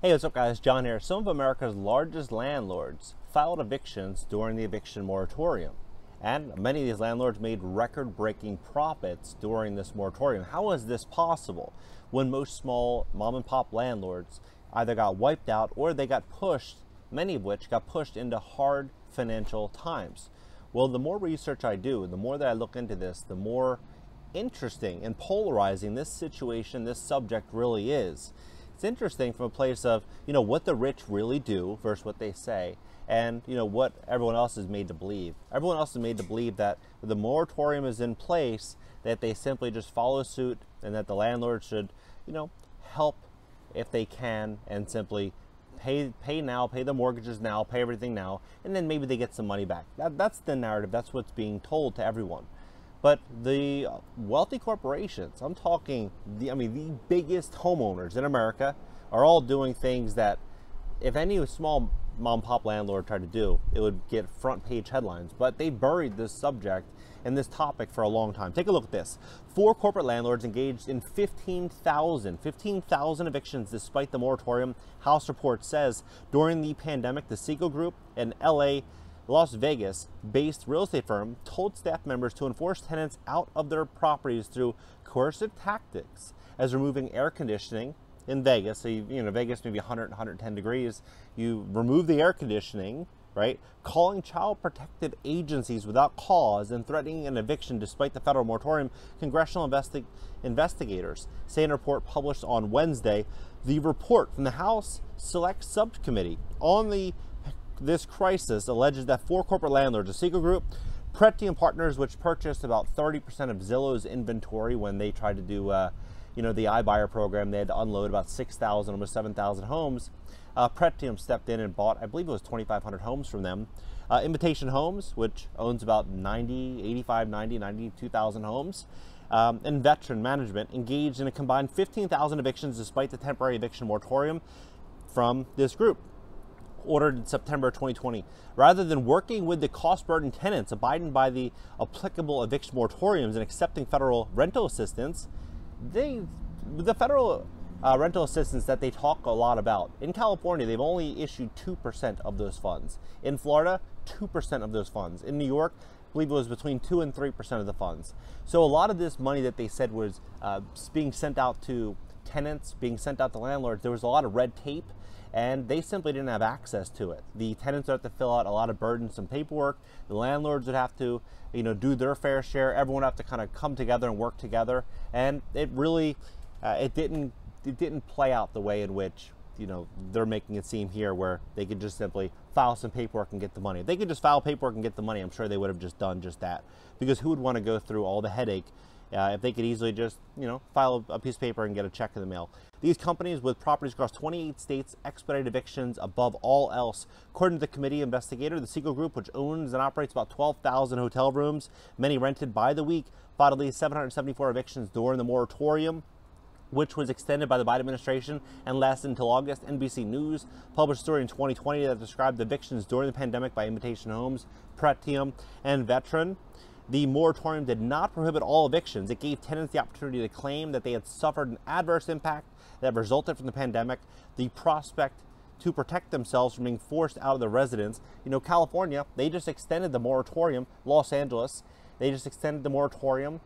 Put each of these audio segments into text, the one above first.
Hey, what's up guys? John here. Some of America's largest landlords filed evictions during the eviction moratorium. And many of these landlords made record-breaking profits during this moratorium. How is this possible when most small mom and pop landlords either got wiped out or they got pushed, many of which got pushed into hard financial times? Well, the more research I do, the more that I look into this, the more interesting and polarizing this situation, this subject really is it's interesting from a place of you know what the rich really do versus what they say and you know what everyone else is made to believe. Everyone else is made to believe that the moratorium is in place that they simply just follow suit and that the landlord should you know help if they can and simply pay pay now pay the mortgages now pay everything now and then maybe they get some money back. That, that's the narrative. That's what's being told to everyone but the wealthy corporations, I'm talking, the, I mean, the biggest homeowners in America are all doing things that if any small mom pop landlord tried to do, it would get front page headlines. But they buried this subject and this topic for a long time. Take a look at this. Four corporate landlords engaged in 15,000, 15,000 evictions despite the moratorium. House report says during the pandemic, the Siegel Group and LA Las Vegas based real estate firm told staff members to enforce tenants out of their properties through coercive tactics as removing air conditioning in Vegas. So, you, you know, Vegas maybe 100, 110 degrees. You remove the air conditioning, right? Calling child protective agencies without cause and threatening an eviction despite the federal moratorium. Congressional investi- investigators say in a report published on Wednesday. The report from the House Select Subcommittee on the this crisis alleges that four corporate landlords, a Siegel Group, Pretium Partners, which purchased about 30% of Zillow's inventory when they tried to do, uh, you know, the iBuyer program, they had to unload about 6,000, almost 7,000 homes. Uh, Pretium stepped in and bought, I believe it was 2,500 homes from them. Uh, Invitation Homes, which owns about 90, 85, 90, 92,000 homes. Um, and Ventron Management engaged in a combined 15,000 evictions despite the temporary eviction moratorium from this group ordered in September 2020. Rather than working with the cost burdened tenants abiding by the applicable eviction moratoriums and accepting federal rental assistance, they, the federal uh, rental assistance that they talk a lot about, in California, they've only issued 2% of those funds. In Florida, 2% of those funds. In New York, I believe it was between 2 and 3% of the funds. So a lot of this money that they said was uh, being sent out to tenants, being sent out to landlords, there was a lot of red tape and they simply didn't have access to it. The tenants would have to fill out a lot of burdensome paperwork. The landlords would have to, you know, do their fair share. Everyone would have to kind of come together and work together, and it really, uh, it didn't, it didn't play out the way in which you know they're making it seem here, where they could just simply file some paperwork and get the money. If they could just file paperwork and get the money, I'm sure they would have just done just that. Because who would want to go through all the headache uh, if they could easily just, you know, file a piece of paper and get a check in the mail. These companies with properties across 28 states expedite evictions above all else. According to the committee investigator, the Siegel Group, which owns and operates about 12,000 hotel rooms, many rented by the week, filed at least 774 evictions during the moratorium which was extended by the Biden administration and lasted until August. NBC News published a story in 2020 that described evictions during the pandemic by Invitation Homes, Pretium, and Ventron. The moratorium did not prohibit all evictions. It gave tenants the opportunity to claim that they had suffered an adverse impact that resulted from the pandemic, the prospect to protect themselves from being forced out of their residence. You know, California, they just extended the moratorium. Los Angeles, they just extended the moratorium.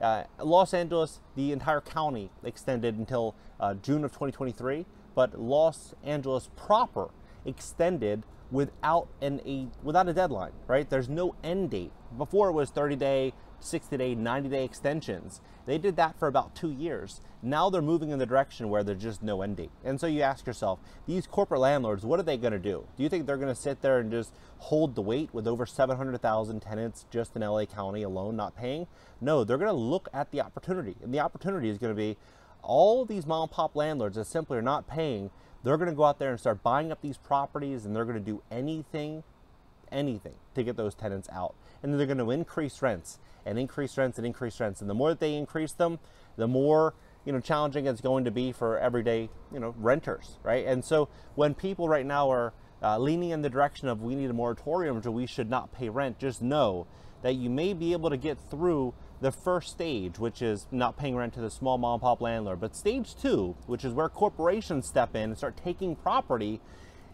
Uh, Los Angeles, the entire county extended until uh, June of 2023, but Los Angeles proper extended without an a without a deadline, right? There's no end date. Before it was 30 day, 60 day, 90 day extensions. They did that for about two years. Now they're moving in the direction where there's just no end date. And so you ask yourself, these corporate landlords, what are they going to do? Do you think they're going to sit there and just hold the weight with over 700,000 tenants just in LA County alone not paying? No, they're going to look at the opportunity. And the opportunity is going to be all these mom and pop landlords that simply are not paying they're going to go out there and start buying up these properties and they're going to do anything, anything to get those tenants out. And then they're going to increase rents and increase rents and increase rents. And the more that they increase them, the more you know challenging it's going to be for everyday you know renters, right? And so when people right now are uh, leaning in the direction of we need a moratorium or we should not pay rent, just know that you may be able to get through the first stage, which is not paying rent to the small mom and pop landlord, but stage two, which is where corporations step in and start taking property,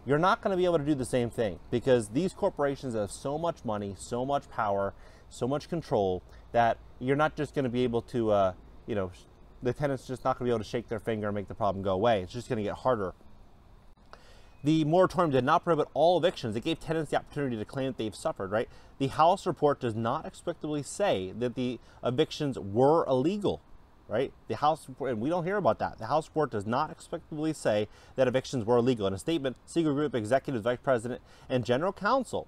you're not going to be able to do the same thing because these corporations have so much money, so much power, so much control that you're not just going to be able to, uh, you know, the tenant's just not going to be able to shake their finger and make the problem go away. It's just going to get harder. The moratorium did not prohibit all evictions. It gave tenants the opportunity to claim that they've suffered, right? The House report does not explicitly say that the evictions were illegal, right? The House report, and we don't hear about that. The House report does not explicitly say that evictions were illegal. In a statement, Siegel Group Executive Vice President and General Counsel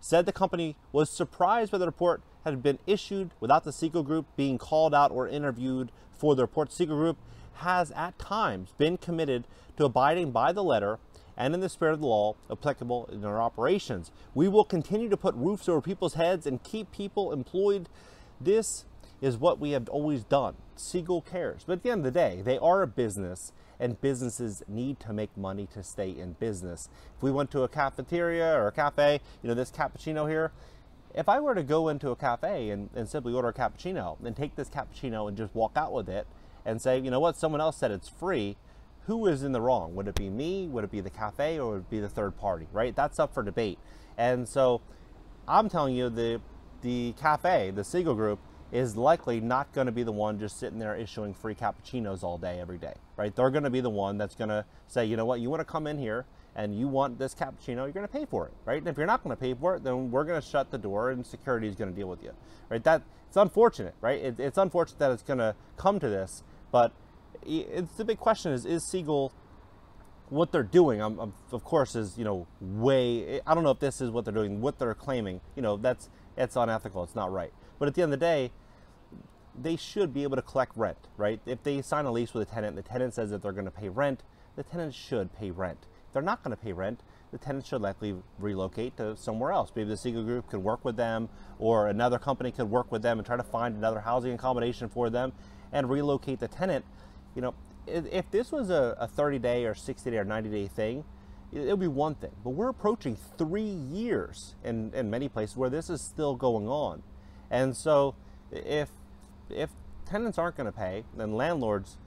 said the company was surprised by the report had been issued without the Siegel Group being called out or interviewed for the report. Siegel Group has at times been committed to abiding by the letter and in the spirit of the law applicable in our operations. We will continue to put roofs over people's heads and keep people employed. This is what we have always done. Siegel cares. But at the end of the day, they are a business and businesses need to make money to stay in business. If we went to a cafeteria or a cafe, you know, this cappuccino here, if I were to go into a cafe and, and simply order a cappuccino and take this cappuccino and just walk out with it and say, you know what, someone else said it's free, who is in the wrong? Would it be me? Would it be the cafe? Or would it be the third party? Right? That's up for debate. And so I'm telling you, the the cafe, the Siegel Group, is likely not going to be the one just sitting there issuing free cappuccinos all day, every day. Right? They're going to be the one that's going to say, you know what, you want to come in here and you want this cappuccino, you're going to pay for it, right? And if you're not going to pay for it, then we're going to shut the door and security is going to deal with you, right? That it's unfortunate, right? It, it's unfortunate that it's going to come to this, but it's the big question is is Siegel what they're doing? I'm, I'm, of course is you know way I don't know if this is what they're doing what they're claiming. You know that's it's unethical it's not right. But at the end of the day they should be able to collect rent right? If they sign a lease with a tenant the tenant says that they're going to pay rent the tenant should pay rent. If they're not going to pay rent the tenant should likely relocate to somewhere else. Maybe the Siegel Group could work with them, or another company could work with them and try to find another housing accommodation for them and relocate the tenant you know, if this was a, a 30 day or 60 day or 90 day thing, it would be one thing. But we're approaching three years in, in many places where this is still going on. And so if if tenants aren't going to pay, then landlords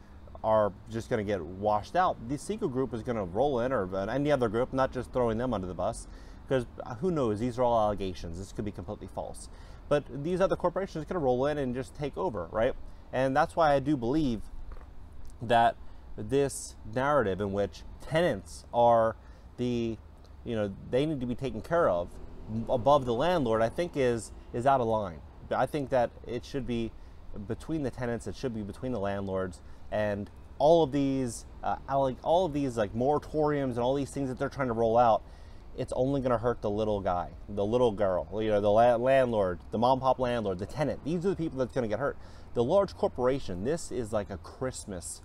are just going to get washed out. The Siegel group is going to roll in, or any other group, not just throwing them under the bus, because who knows? These are all allegations. This could be completely false. But these other corporations are going to roll in and just take over, right? And that's why I do believe that this narrative in which tenants are the, you know, they need to be taken care of above the landlord, I think is is out of line. I think that it should be between the tenants. It should be between the landlords and all of these, uh, all of these like moratoriums and all these things that they're trying to roll out. It's only going to hurt the little guy, the little girl, you know, the la- landlord, the mom pop landlord, the tenant. These are the people that's going to get hurt. The large corporation, this is like a Christmas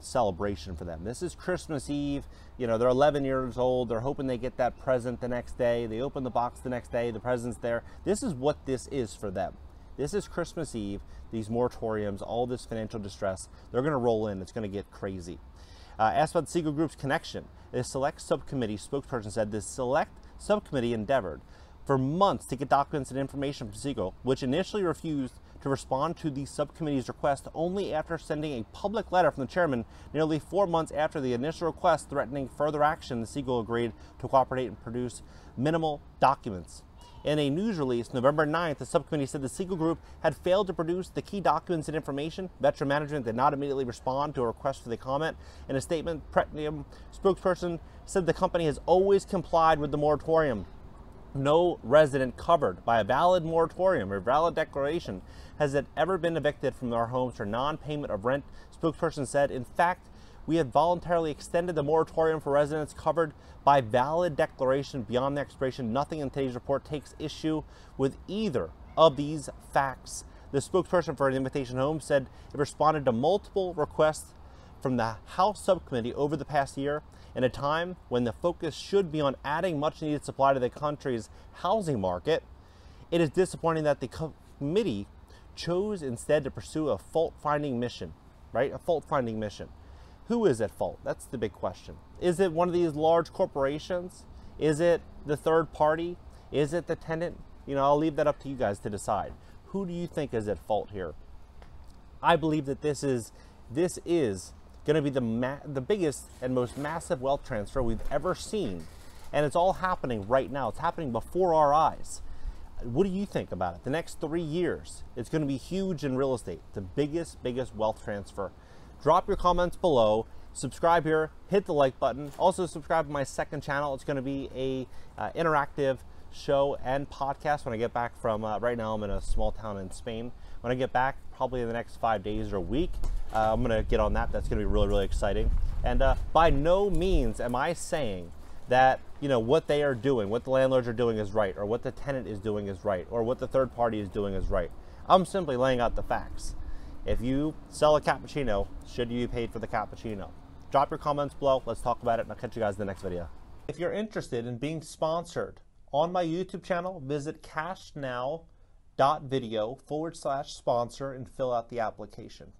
celebration for them. This is Christmas Eve. You know, they're 11 years old. They're hoping they get that present the next day. They open the box the next day. The present's there. This is what this is for them. This is Christmas Eve. These moratoriums, all this financial distress, they're going to roll in. It's going to get crazy. Uh, asked about Siegel Group's connection, the select subcommittee spokesperson said the select subcommittee endeavored for months to get documents and information from Siegel, which initially refused to respond to the subcommittee's request only after sending a public letter from the chairman nearly four months after the initial request threatening further action. The Siegel agreed to cooperate and produce minimal documents. In a news release November 9th, the subcommittee said the Siegel Group had failed to produce the key documents and information. Ventron Management did not immediately respond to a request for the comment. In a statement, Pretium spokesperson said the company has always complied with the moratorium no resident covered by a valid moratorium or valid declaration has it ever been evicted from their homes for non-payment of rent. Spokesperson said, in fact, we have voluntarily extended the moratorium for residents covered by valid declaration beyond the expiration. Nothing in today's report takes issue with either of these facts. The spokesperson for an invitation home said it responded to multiple requests from the House subcommittee over the past year in a time when the focus should be on adding much needed supply to the country's housing market, it is disappointing that the committee chose instead to pursue a fault finding mission, right? A fault finding mission. Who is at fault? That's the big question. Is it one of these large corporations? Is it the third party? Is it the tenant? You know, I'll leave that up to you guys to decide. Who do you think is at fault here? I believe that this is this is going to be the the biggest and most massive wealth transfer we've ever seen, and it's all happening right now. It's happening before our eyes. What do you think about it? The next three years, it's going to be huge in real estate. The biggest, biggest wealth transfer. Drop your comments below. Subscribe here. Hit the like button. Also subscribe to my second channel. It's going to be a uh, interactive show and podcast when I get back from. Uh, right now, I'm in a small town in Spain. When I get back, probably in the next five days or a week, uh, I'm going to get on that. That's going to be really, really exciting. And uh, by no means am I saying that you know what they are doing, what the landlords are doing is right, or what the tenant is doing is right, or what the third party is doing is right. I'm simply laying out the facts. If you sell a cappuccino, should you be paid for the cappuccino? Drop your comments below. Let's talk about it, and I'll catch you guys in the next video. If you're interested in being sponsored on my YouTube channel, visit cashnow.video forward slash sponsor and fill out the application.